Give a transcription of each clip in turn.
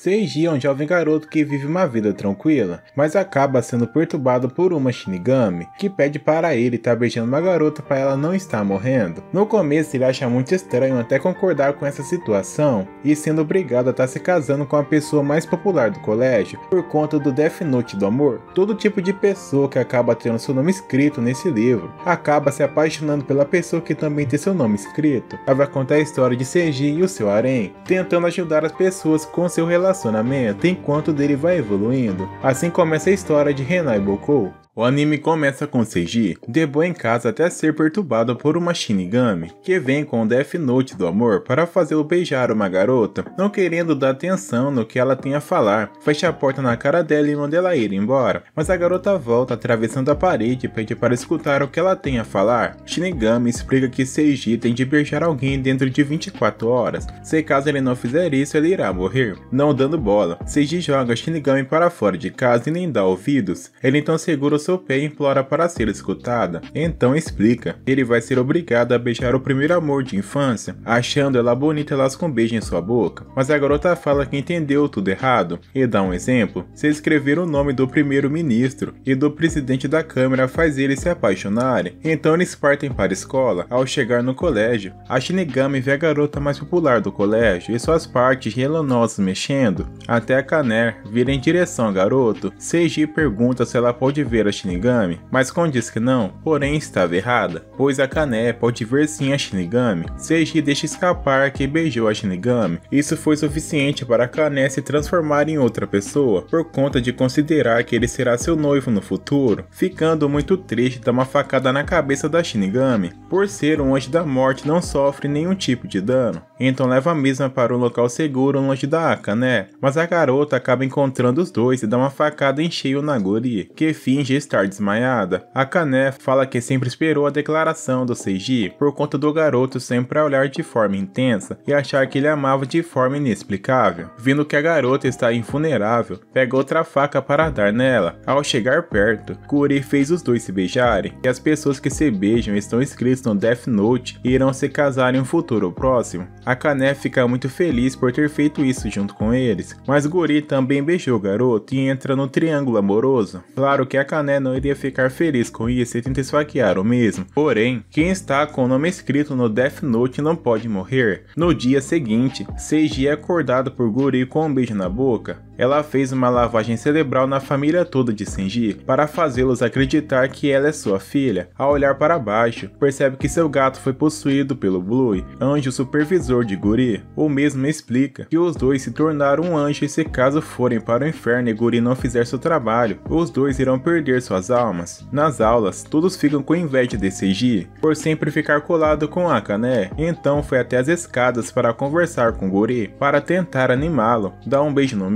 Seiji é um jovem garoto que vive uma vida tranquila, mas acaba sendo perturbado por uma Shinigami, que pede para ele estar tá beijando uma garota para ela não estar morrendo. No começo ele acha muito estranho até concordar com essa situação, e sendo obrigado a estar tá se casando com a pessoa mais popular do colégio, por conta do Death Note do amor. Todo tipo de pessoa que acaba tendo seu nome escrito nesse livro, acaba se apaixonando pela pessoa que também tem seu nome escrito. Ela vai contar a história de Seiji e o seu harém, tentando ajudar as pessoas com seu relacionamento relacionamento enquanto dele vai evoluindo. Assim começa a história de Renai Bokou, o anime começa com Seiji de boa em casa até ser perturbado por uma Shinigami, que vem com o Death Note do amor para fazê-lo beijar uma garota, não querendo dar atenção no que ela tem a falar, fecha a porta na cara dela e manda ela ir embora, mas a garota volta atravessando a parede e pede para escutar o que ela tem a falar. Shinigami explica que Seiji tem de beijar alguém dentro de 24 horas, se caso ele não fizer isso ele irá morrer. Não dando bola, Seiji joga Shinigami para fora de casa e nem dá ouvidos, ele então segura o seu pé e implora para ser escutada. Então explica ele vai ser obrigado a beijar o primeiro amor de infância, achando ela bonita elas com beijo em sua boca. Mas a garota fala que entendeu tudo errado e dá um exemplo. Se escrever o nome do primeiro-ministro e do presidente da Câmara faz eles se apaixonarem. Então eles partem para a escola. Ao chegar no colégio, a Shinigami vê a garota mais popular do colégio e suas partes relanosas mexendo, até a Kaner vir em direção ao garoto. Seiji pergunta se ela pode ver a Shinigami, mas Kon diz que não, porém estava errada, pois a Kane pode ver sim a Shinigami. Seiji deixa escapar que beijou a Shinigami. Isso foi suficiente para a Kane se transformar em outra pessoa, por conta de considerar que ele será seu noivo no futuro, ficando muito triste dá uma facada na cabeça da Shinigami. Por ser um anjo da morte não sofre nenhum tipo de dano, então leva a mesma para um local seguro longe da Akane, mas a garota acaba encontrando os dois e dá uma facada em cheio na Guri, que finge estar desmaiada. A Kané fala que sempre esperou a declaração do Seiji por conta do garoto sempre olhar de forma intensa e achar que ele amava de forma inexplicável. Vindo que a garota está invulnerável, pega outra faca para dar nela. Ao chegar perto, Kuri fez os dois se beijarem, e as pessoas que se beijam estão escritas no Death Note e irão se casar em um futuro próximo. A Kané fica muito feliz por ter feito isso junto com eles, mas Guri também beijou o garoto e entra no triângulo amoroso. Claro que a Kané Mané não iria ficar feliz com isso e tenta esfaquear o mesmo. Porém, quem está com o nome escrito no Death Note não pode morrer. No dia seguinte, Seiji é acordado por Guri com um beijo na boca. Ela fez uma lavagem cerebral na família toda de Senji para fazê-los acreditar que ela é sua filha. Ao olhar para baixo, percebe que seu gato foi possuído pelo Blue, anjo supervisor de Guri. O mesmo explica que os dois se tornaram anjo e se caso forem para o inferno e Guri não fizer seu trabalho, os dois irão perder suas almas. Nas aulas, todos ficam com inveja de Seiji por sempre ficar colado com Akane, então foi até as escadas para conversar com Guri para tentar animá-lo, dar um beijo no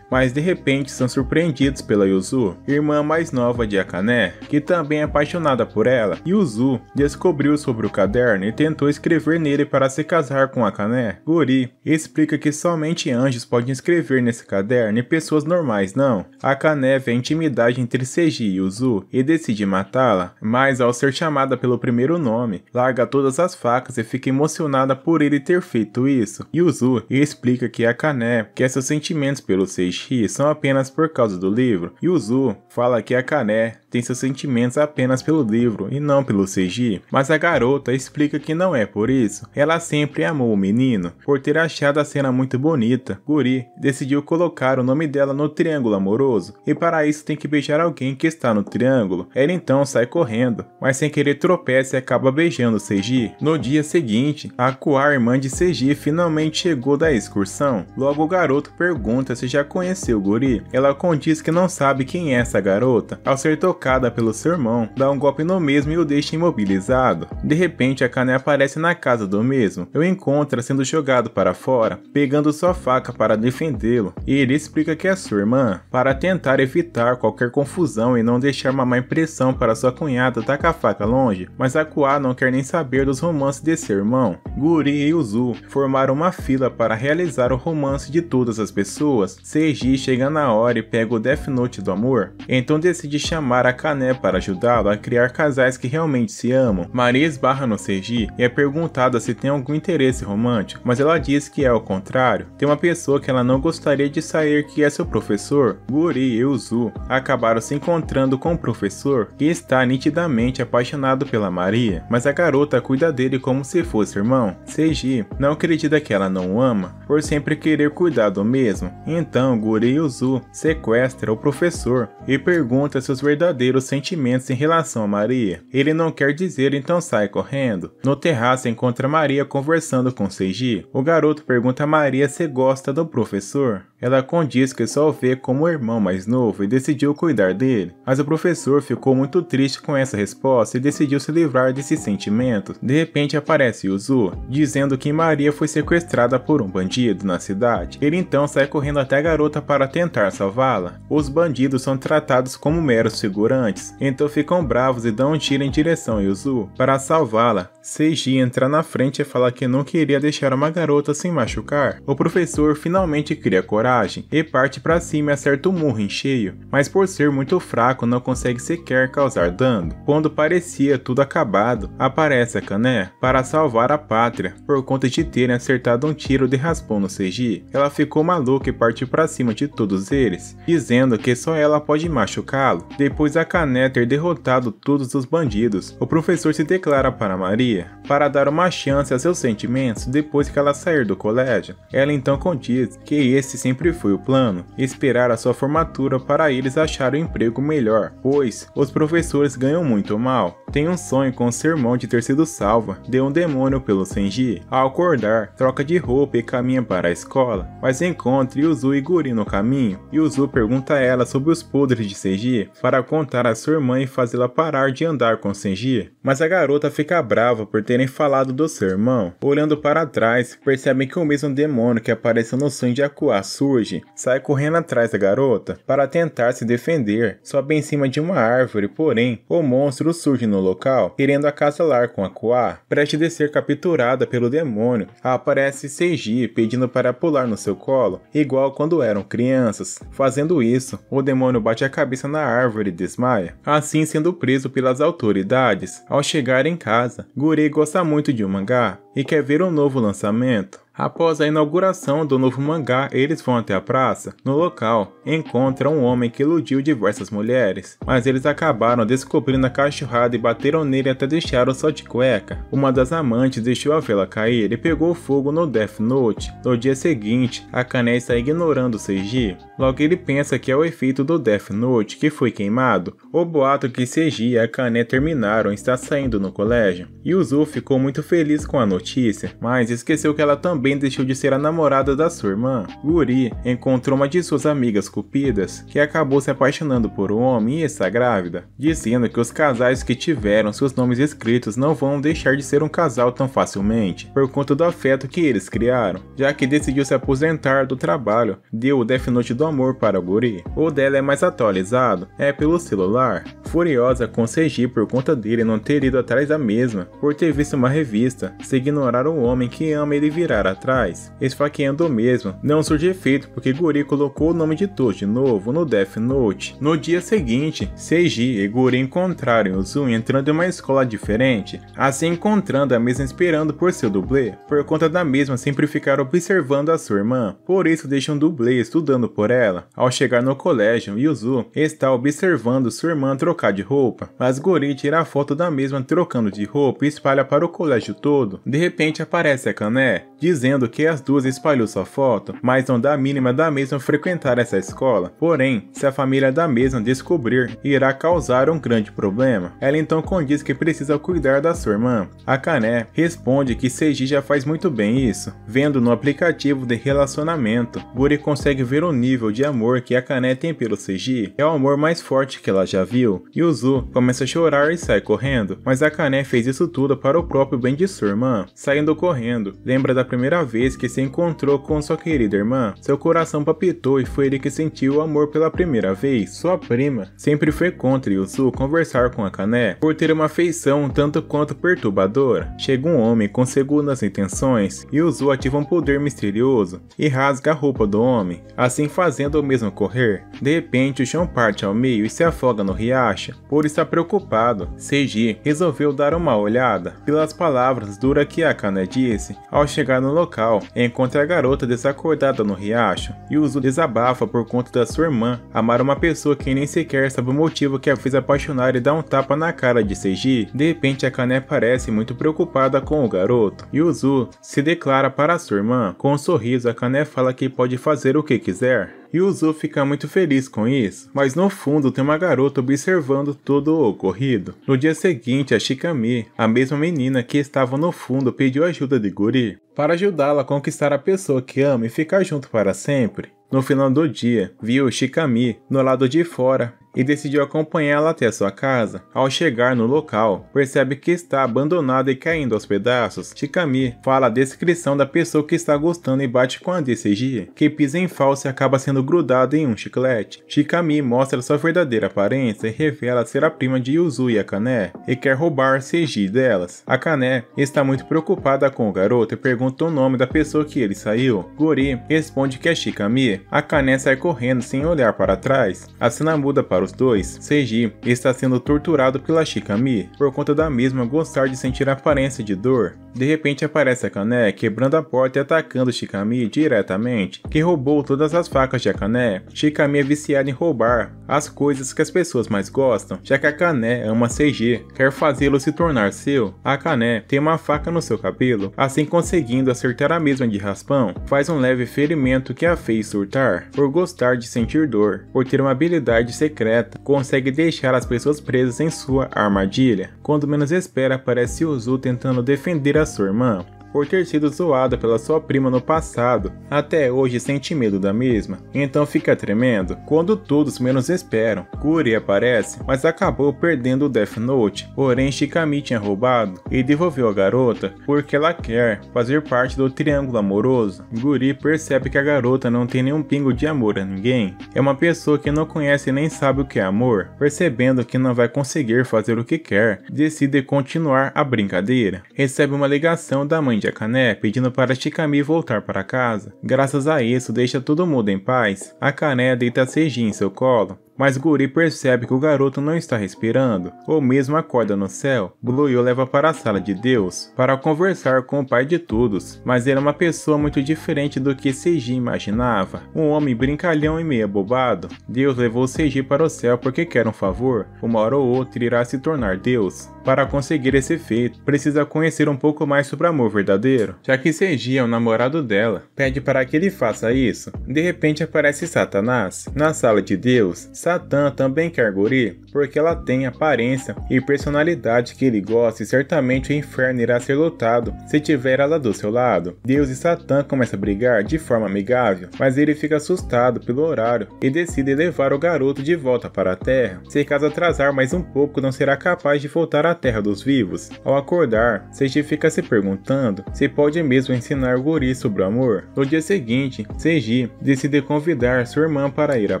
mas de repente são surpreendidos pela Yuzu, irmã mais nova de Akane, que também é apaixonada por ela. Yuzu descobriu sobre o caderno e tentou escrever nele para se casar com Akane. Guri explica que somente anjos podem escrever nesse caderno e pessoas normais não. Akane vê a intimidade entre Seiji e Yuzu e decide matá-la, mas ao ser chamada pelo primeiro nome, larga todas as facas e fica emocionada por ele ter feito isso. Yuzu explica que Akane quer seus sentimentos pelo Seishi são apenas por causa do livro, e Uzu fala que a Kané tem seus sentimentos apenas pelo livro e não pelo Seiji, mas a garota explica que não é por isso. Ela sempre amou o menino, por ter achado a cena muito bonita. Guri decidiu colocar o nome dela no triângulo amoroso, e para isso tem que beijar alguém que está no triângulo. Ela então sai correndo, mas sem querer tropeça e acaba beijando Seiji. No dia seguinte, a Kuar, irmã de Seiji, finalmente chegou da excursão. Logo o garoto pergunta se já conheceu o Guri. Ela condiz que não sabe quem é essa garota. Ao ser tocada pelo seu irmão, dá um golpe no mesmo e o deixa imobilizado. De repente, a Kane aparece na casa do mesmo o encontra sendo jogado para fora, pegando sua faca para defendê-lo, e ele explica que é sua irmã, para tentar evitar qualquer confusão e não deixar uma má impressão para sua cunhada tacar a faca longe, mas a Kua não quer nem saber dos romances de seu irmão. Guri e Uzu formaram uma fila para realizar o romance de todas as pessoas. Seiji chega na hora e pega o Death Note do amor, então decide chamar a Kané para ajudá-lo a criar casais que realmente se amam. Maria esbarra no Seiji e é perguntada se tem algum interesse romântico, mas ela diz que é ao contrário. Tem uma pessoa que ela não gostaria de sair que é seu professor. Guri e Uzu acabaram se encontrando com o professor, que está nitidamente apaixonado pela Maria, mas a garota cuida dele como se fosse irmão. Seiji não acredita que ela não o ama, por sempre querer cuidar do mesmo. Então Guri Yuzu sequestra o professor e pergunta seus verdadeiros sentimentos em relação a Maria. Ele não quer dizer, então sai correndo. No terraço encontra Maria conversando com Seiji. O garoto pergunta a Maria se gosta do professor. Ela condiz que só o vê como irmão mais novo e decidiu cuidar dele, mas o professor ficou muito triste com essa resposta e decidiu se livrar desses sentimentos. De repente aparece Yuzu, dizendo que Maria foi sequestrada por um bandido na cidade. Ele então sai correndo até a garota para tentar salvá-la. Os bandidos são tratados como meros figurantes, então ficam bravos e dão um tiro em direção a Yuzu para salvá-la. Seiji entra na frente e fala que não queria deixar uma garota sem machucar. O professor finalmente cria coragem e parte para cima e acerta o murro em cheio, mas por ser muito fraco não consegue sequer causar dano. Quando parecia tudo acabado, aparece a Kané para salvar a pátria por conta de terem acertado um tiro de raspão no Seiji. Ela ficou maluca e partiu para cima de todos eles, dizendo que só ela pode machucá-lo. Depois a Kané ter derrotado todos os bandidos, o professor se declara para Maria para dar uma chance a seus sentimentos depois que ela sair do colégio. Ela então condiz que esse sempre foi o plano, esperar a sua formatura para eles acharem um emprego melhor, pois os professores ganham muito mal. Tem um sonho com seu irmão de ter sido salva de um demônio pelo Senji. Ao acordar, troca de roupa e caminha para a escola, mas encontra Yuzu e Guri no caminho. Yuzu pergunta a ela sobre os podres de Senji para contar a sua irmã e fazê-la parar de andar com Senji, mas a garota fica brava por terem falado do seu irmão. Olhando para trás, percebem que o mesmo demônio que apareceu no sonho de Aqua surge, sai correndo atrás da garota para tentar se defender. Sobe em cima de uma árvore, porém, o monstro surge no local, querendo acasalar com Aqua. Prestes a ser capturada pelo demônio, aparece Seiji pedindo para pular no seu colo, igual quando eram crianças. Fazendo isso, o demônio bate a cabeça na árvore e desmaia, assim sendo preso pelas autoridades. Ao chegar em casa, Guri gosta muito de um mangá e quer ver um novo lançamento. Após a inauguração do novo mangá, eles vão até a praça. No local, encontram um homem que iludiu diversas mulheres, mas eles acabaram descobrindo a cachorrada e bateram nele até deixá-lo só de cueca. Uma das amantes deixou a vela cair e pegou fogo no Death Note. No dia seguinte, a Kané está ignorando o Seiji. Logo ele pensa que é o efeito do Death Note que foi queimado. O boato que Seiji e a Kané terminaram está saindo no colégio. Yuzu ficou muito feliz com a notícia, mas esqueceu que ela também também deixou de ser a namorada da sua irmã. Guri encontrou uma de suas amigas cupidas, que acabou se apaixonando por um homem e está grávida, dizendo que os casais que tiveram seus nomes escritos não vão deixar de ser um casal tão facilmente, por conta do afeto que eles criaram, já que decidiu se aposentar do trabalho, deu o Death Note do amor para o Guri. O dela é mais atualizado, é pelo celular. Furiosa com Seiji por conta dele não ter ido atrás da mesma, por ter visto uma revista, se ignorar o homem que ama ele virar a atrás, esfaqueando o mesmo. Não surge efeito porque Guri colocou o nome de Toad de novo no Death Note. No dia seguinte, Seiji e Guri encontraram Zoom entrando em uma escola diferente, assim encontrando a mesma esperando por seu dublê. Por conta da mesma sempre ficar observando a sua irmã, por isso deixam um dublê estudando por ela. Ao chegar no colégio, Yuzu está observando sua irmã trocar de roupa, mas Guri tira a foto da mesma trocando de roupa e espalha para o colégio todo. De repente aparece a Kané, dizendo dizendo que as duas espalhou sua foto, mas não dá mínima da mesma frequentar essa escola. Porém, se a família da mesma descobrir, irá causar um grande problema. Ela então condiz que precisa cuidar da sua irmã. A Kané responde que Seiji já faz muito bem isso. Vendo no aplicativo de relacionamento, Guri consegue ver o nível de amor que a Kané tem pelo Seiji. É o amor mais forte que ela já viu. Yuzu começa a chorar e sai correndo, mas a Kané fez isso tudo para o próprio bem de sua irmã. Saindo correndo, lembra da primeira primeira vez que se encontrou com sua querida irmã, seu coração palpitou e foi ele que sentiu o amor pela primeira vez. Sua prima sempre foi contra Yuzu conversar com Akane por ter uma feição tanto quanto perturbadora. Chega um homem com segundas intenções e Yuzu ativa um poder misterioso e rasga a roupa do homem, assim fazendo o mesmo correr. De repente, o chão parte ao meio e se afoga no riacho. Por estar preocupado, Seiji resolveu dar uma olhada pelas palavras duras que Akane disse. Ao chegar no local, encontra a garota desacordada no riacho e desabafa por conta da sua irmã amar uma pessoa que nem sequer sabe o motivo que a fez apaixonar e dá um tapa na cara de Seiji. De repente, Akane parece muito preocupada com o garoto. Yuzu se declara para sua irmã. Com um sorriso, Akane fala que pode fazer o que quiser. Yuzu fica muito feliz com isso, mas no fundo tem uma garota observando tudo o ocorrido. No dia seguinte, a Shikami, a mesma menina que estava no fundo, pediu ajuda de Guri para ajudá-la a conquistar a pessoa que ama e ficar junto para sempre. No final do dia, viu Shikami no lado de fora e decidiu acompanhá-la até sua casa. Ao chegar no local, percebe que está abandonada e caindo aos pedaços. Shikami fala a descrição da pessoa que está gostando e bate com a DCG, que pisa em falso e acaba sendo grudado em um chiclete. Shikami mostra sua verdadeira aparência e revela ser a prima de Yuzu e Akane, e quer roubar Seiji delas. Akane está muito preocupada com o garoto e pergunta o nome da pessoa que ele saiu. Gori responde que é Shikami. Akane sai correndo sem olhar para trás. A cena muda para para os dois, Seiji está sendo torturado pela Shikami por conta da mesma gostar de sentir a aparência de dor. De repente aparece Akane quebrando a porta e atacando Shikami diretamente, que roubou todas as facas de Akane. Shikami é viciada em roubar as coisas que as pessoas mais gostam, já que Akane ama Seiji, quer fazê-lo se tornar seu. Akane tem uma faca no seu cabelo, assim conseguindo acertar a mesma de raspão, faz um leve ferimento que a fez surtar, por gostar de sentir dor, por ter uma habilidade secreta, consegue deixar as pessoas presas em sua armadilha. Quando menos espera, aparece Uzu tentando defender a sua irmã, por ter sido zoada pela sua prima no passado, até hoje sente medo da mesma, então fica tremendo quando todos menos esperam. Kuri aparece, mas acabou perdendo o Death Note, porém Shikami tinha roubado e devolveu a garota porque ela quer fazer parte do triângulo amoroso. Guri percebe que a garota não tem nenhum pingo de amor a ninguém, é uma pessoa que não conhece nem sabe o que é amor. Percebendo que não vai conseguir fazer o que quer, decide continuar a brincadeira. Recebe uma ligação da mãe de Akane pedindo para Shikami voltar para casa. Graças a isso, deixa todo mundo em paz. Akane deita Seiji em seu colo mas Guri percebe que o garoto não está respirando, ou mesmo acorda no céu. Blue o leva para a sala de Deus para conversar com o pai de todos, mas ele é uma pessoa muito diferente do que Seiji imaginava. Um homem brincalhão e meio bobado. Deus levou Seiji para o céu porque quer um favor, uma hora ou outra irá se tornar Deus. Para conseguir esse feito, precisa conhecer um pouco mais sobre amor verdadeiro, já que Seiji é o namorado dela. Pede para que ele faça isso. De repente aparece Satanás. Na sala de Deus, Satã também quer Guri, porque ela tem aparência e personalidade que ele gosta e certamente o inferno irá ser lotado se tiver ela do seu lado. Deus e Satã começam a brigar de forma amigável, mas ele fica assustado pelo horário e decide levar o garoto de volta para a Terra. Se caso atrasar mais um pouco, não será capaz de voltar à Terra dos vivos. Ao acordar, Seiji fica se perguntando se pode mesmo ensinar Guri sobre o amor. No dia seguinte, Seiji decide convidar sua irmã para ir à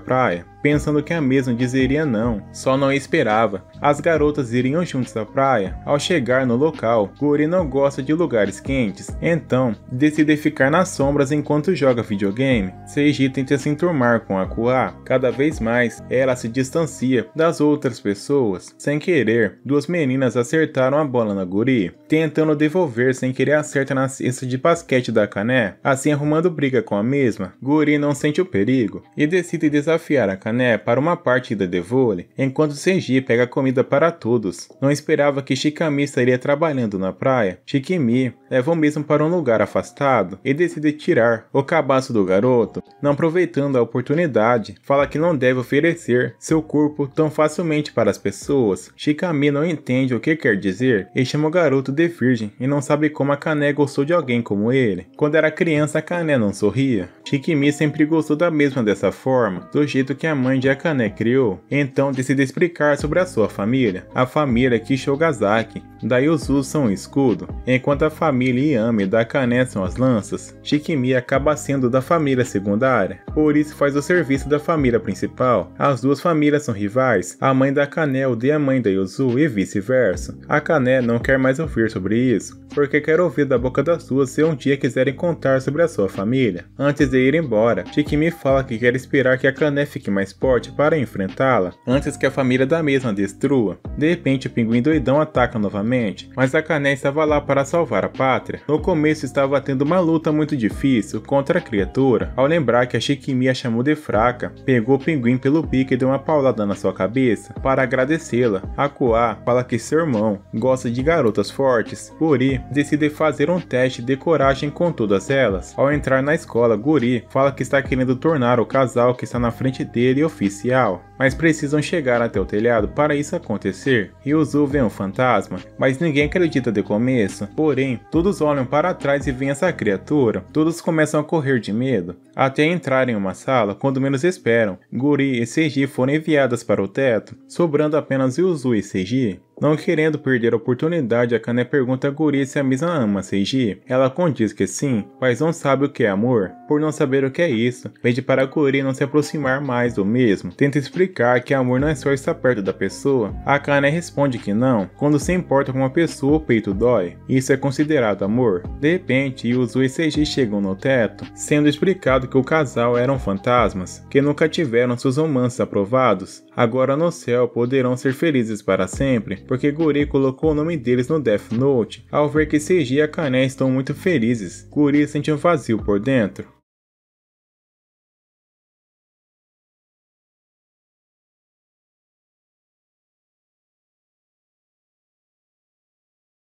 praia pensando que a mesma dizeria não, só não esperava. As garotas iriam juntos à praia. Ao chegar no local, Guri não gosta de lugares quentes, então decide ficar nas sombras enquanto joga videogame. Seiji tenta se enturmar com Akua. Cada vez mais, ela se distancia das outras pessoas. Sem querer, duas meninas acertaram a bola na Guri, tentando devolver sem querer acerta na cesta de basquete da Kané, assim arrumando briga com a mesma. Guri não sente o perigo e decide desafiar a Kané Kané para uma partida de vôlei, enquanto Seiji pega comida para todos. Não esperava que Shikami estaria trabalhando na praia. Shikimi leva o mesmo para um lugar afastado e decide tirar o cabaço do garoto. Não aproveitando a oportunidade, fala que não deve oferecer seu corpo tão facilmente para as pessoas. Shikami não entende o que quer dizer e chama o garoto de virgem e não sabe como a Kané gostou de alguém como ele. Quando era criança, a Kané não sorria. Shikimi sempre gostou da mesma dessa forma, do jeito que a mãe de Akane criou, então decide explicar sobre a sua família, a família Kishogazaki, da Yuzu são o escudo, enquanto a família Yami da Akane são as lanças. Shikimi acaba sendo da família secundária, por isso faz o serviço da família principal. As duas famílias são rivais, a mãe da Akane odeia a mãe da Yuzu e vice-versa. Akane não quer mais ouvir sobre isso, porque quer ouvir da boca das duas se um dia quiserem contar sobre a sua família. Antes de ir embora, Shikimi fala que quer esperar que a Kané fique mais forte para enfrentá-la, antes que a família da mesma destrua. De repente, o pinguim doidão ataca novamente, mas a Kané estava lá para salvar a pátria. No começo estava tendo uma luta muito difícil contra a criatura, ao lembrar que a Shikimi a chamou de fraca, pegou o pinguim pelo bico e deu uma paulada na sua cabeça para agradecê-la. Akuá fala que seu irmão gosta de garotas fortes, Guri decide fazer um teste de coragem com todas elas. Ao entrar na escola, Guri fala que está querendo tornar o casal que está na frente dele oficial, mas precisam chegar até o telhado para isso acontecer. Yuzu vê um fantasma, mas ninguém acredita de começo. Porém, todos olham para trás e veem essa criatura. Todos começam a correr de medo, até entrar em uma sala quando menos esperam. Guri e Seiji foram enviadas para o teto, sobrando apenas Yuzu e Seiji. Não querendo perder a oportunidade, a Kané pergunta a Guri se a mesma ama Seiji. Ela condiz que sim, mas não sabe o que é amor. Por não saber o que é isso, pede para a Guri não se aproximar mais do mesmo. Tenta explicar que amor não é só estar perto da pessoa. A Kané responde que não. Quando se importa com uma pessoa, o peito dói. Isso é considerado amor. De repente, Yuzu e Seiji chegam no teto, sendo explicado que o casal eram fantasmas, que nunca tiveram seus romances aprovados. Agora no céu poderão ser felizes para sempre, porque Guri colocou o nome deles no Death Note. Ao ver que Seiji e Akane estão muito felizes, Guri sente um vazio por dentro.